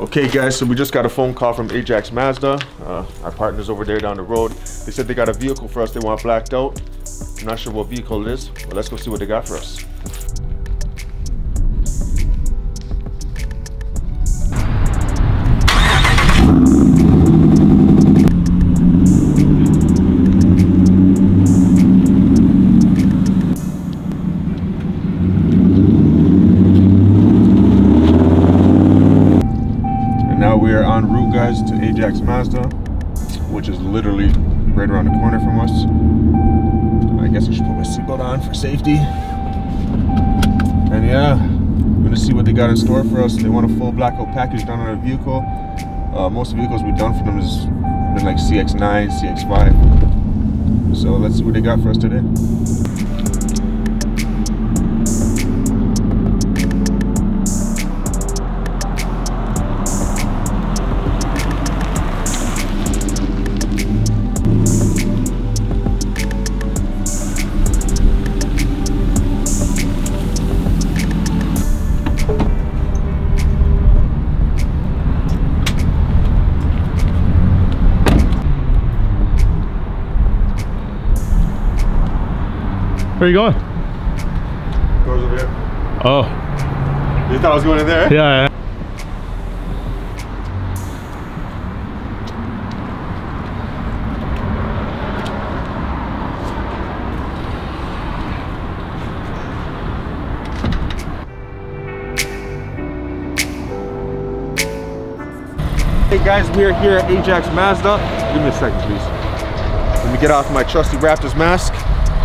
Okay guys, so we just got a phone call from Ajax Mazda. Uh, our partners over there down the road. They said they got a vehicle for us they want blacked out. I'm not sure what vehicle it is, but let's go see what they got for us. Are en route, guys, to Ajax Mazda, which is literally right around the corner from us. I guess I should put my seatbelt on for safety. And yeah, I'm gonna see what they got in store for us. They want a full blackout package done on a vehicle. Uh, most vehicles we've done for them has been like CX-9, CX-5. So let's see what they got for us today. Where are you going? Doors over here. Oh, You thought I was going in there? yeah. yeah. Hey guys, we are here at Ajax Mazda. Give me a second, please. Let me get off my trusty Wraptors mask.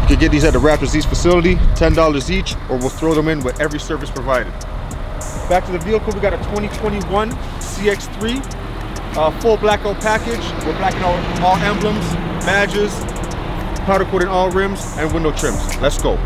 You can get these at the Wraptors East facility, $10 each, or we'll throw them in with every service provided. Back to the vehicle, we got a 2021 CX-3, uh, full blackout package. We're blacking out all emblems, badges, powder coating all rims, and window trims. Let's go.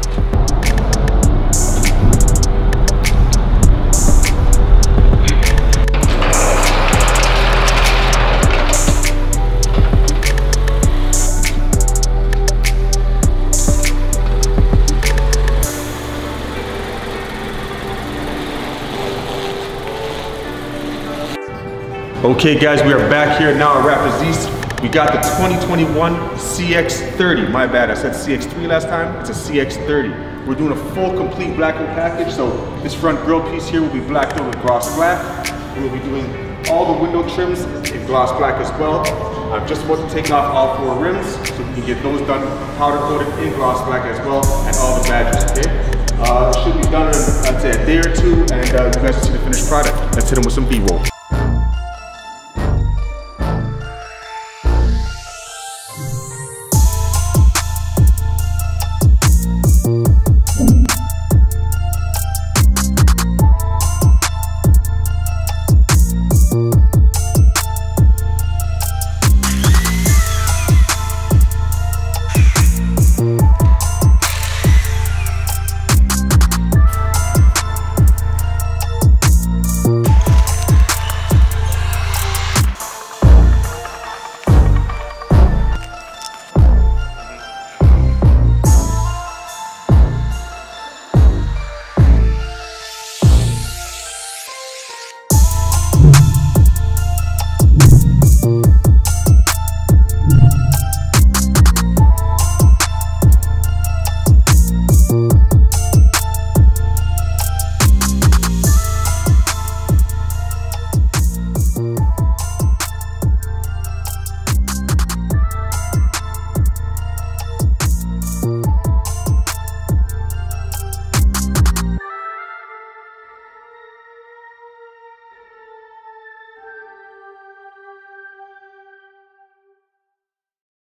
Okay guys, we are back here now at Wraptors East. We got the 2021 CX-30. My bad, I said CX-3 last time. It's a CX-30. We're doing a full complete blackout package. So this front grille piece here will be blacked out with gloss black. We'll be doing all the window trims in gloss black as well. I'm just about to take off all four rims so we can get those done powder coated in gloss black as well and all the badges, okay? Uh, should be done in, I'd say, a day or two and uh, you guys will see the finished product. Let's hit them with some B-roll.